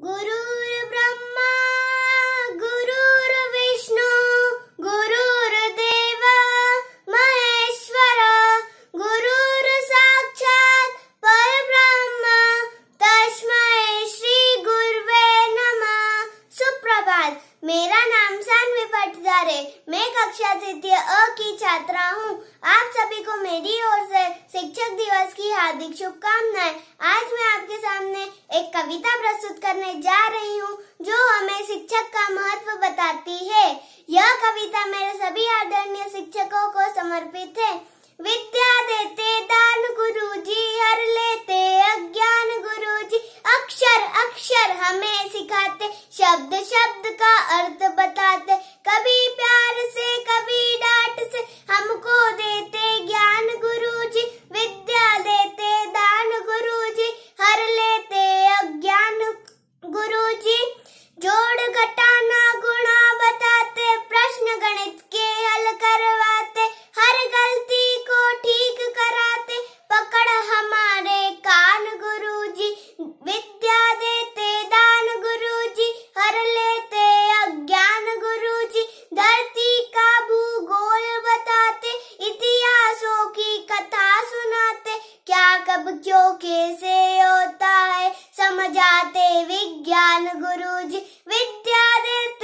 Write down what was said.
गुरुर्ब्रह्मा मेरा नाम सानवी पटदार है मैं कक्षा तृतीय अ की छात्रा हूँ। आप सभी को मेरी ओर से शिक्षक दिवस की हार्दिक शुभकामनाएँ। आज मैं आपके सामने एक कविता प्रस्तुत करने जा रही हूँ, जो हमें शिक्षक का महत्व बताती है। यह कविता मेरे सभी आदरणीय शिक्षकों को समर्पित है। सिखाते शब्द शब्द का अर्थ कब क्यों कैसे होता है? समझाते विज्ञान गुरुजी विद्या देते